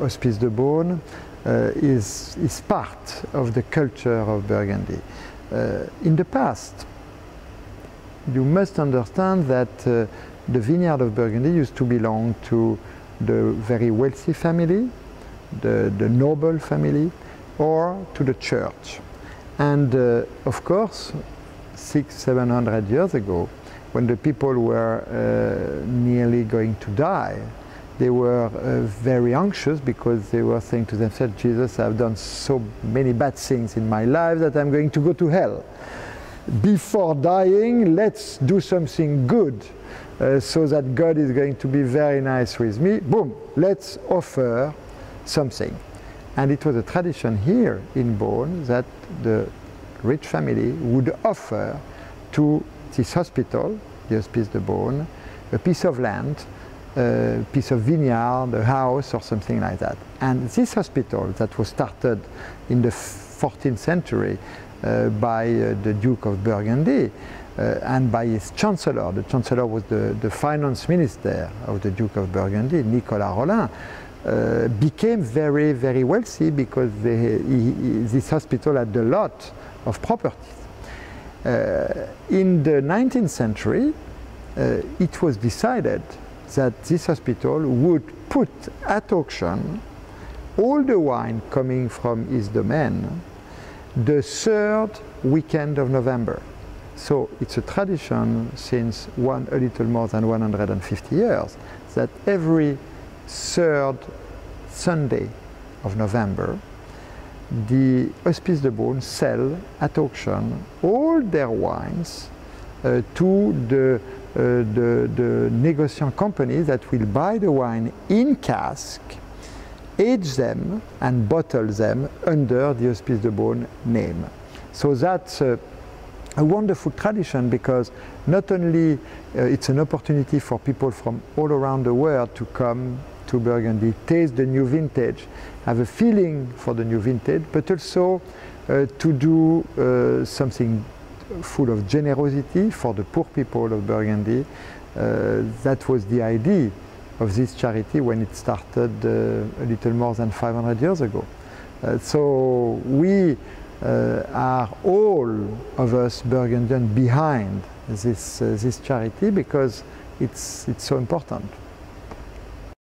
Hospices de Beaune uh, is, is part of the culture of Burgundy. Uh, in the past, you must understand that uh, the vineyard of Burgundy used to belong to the very wealthy family, the, the noble family, or to the church. And uh, of course, six, seven hundred years ago, when the people were uh, nearly going to die, they were uh, very anxious because they were saying to themselves, Jesus, I've done so many bad things in my life that I'm going to go to hell. Before dying, let's do something good uh, so that God is going to be very nice with me. Boom, let's offer something. And it was a tradition here in Beaune that the rich family would offer to this hospital, the Hospices de Beaune, a piece of land a piece of vineyard, a house, or something like that. And this hospital that was started in the 14th century uh, by uh, the Duke of Burgundy uh, and by his chancellor. The chancellor was the, the finance minister of the Duke of Burgundy, Nicolas Rolin. Uh, became very, very wealthy because they, he, he, this hospital had a lot of properties. Uh, in the 19th century, uh, it was decided that this hospital would put at auction all the wine coming from his domain the third weekend of November. So it's a tradition since one, a little more than 150 years that every third Sunday of November, the Hospices de Beaune sell at auction all their wines uh, to the the, the negociant company that will buy the wine in cask, age them and bottle them under the Hospices de Beaune name. So that's a, a wonderful tradition because not only uh, it's an opportunity for people from all around the world to come to Burgundy, taste the new vintage, have a feeling for the new vintage, but also uh, to do uh, something full of generosity for the poor people of Burgundy. Uh, that was the idea of this charity when it started uh, a little more than 500 years ago. Uh, so we uh, are all of us Burgundian behind this, uh, this charity because it's, it's so important.